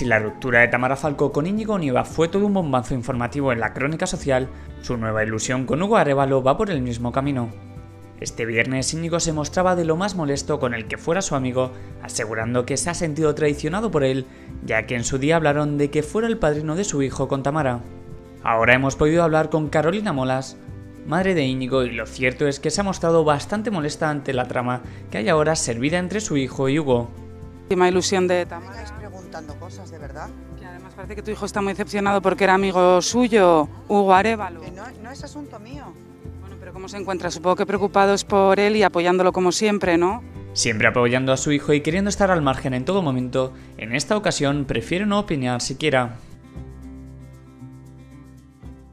Si la ruptura de Tamara Falco con Íñigo Nieva fue todo un bombazo informativo en la crónica social, su nueva ilusión con Hugo Arevalo va por el mismo camino. Este viernes Íñigo se mostraba de lo más molesto con el que fuera su amigo, asegurando que se ha sentido traicionado por él, ya que en su día hablaron de que fuera el padrino de su hijo con Tamara. Ahora hemos podido hablar con Carolina Molas, madre de Íñigo, y lo cierto es que se ha mostrado bastante molesta ante la trama que hay ahora servida entre su hijo y Hugo. Ilusión de. Cosas, de verdad. Que además parece que tu hijo está muy decepcionado porque era amigo suyo, Hugo Arevalo. Que no, no es asunto mío. Bueno, pero ¿cómo se encuentra? Supongo que preocupados por él y apoyándolo como siempre, ¿no? Siempre apoyando a su hijo y queriendo estar al margen en todo momento, en esta ocasión prefiere no opinar siquiera.